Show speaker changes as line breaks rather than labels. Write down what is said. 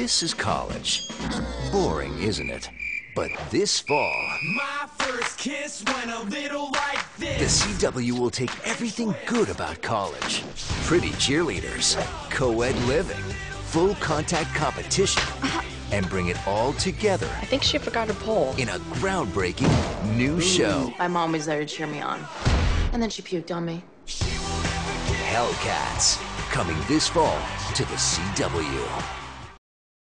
This is college. Boring, isn't it? But this fall,
My first kiss went a little like this. the.
CW will take everything good about college pretty cheerleaders, co ed living, full contact competition, uh-huh. and bring it all together
I think she forgot her pole.
in a groundbreaking new show
My mom was there to cheer me on. And then she puked on me.
Hellcats. Coming this fall to the CW.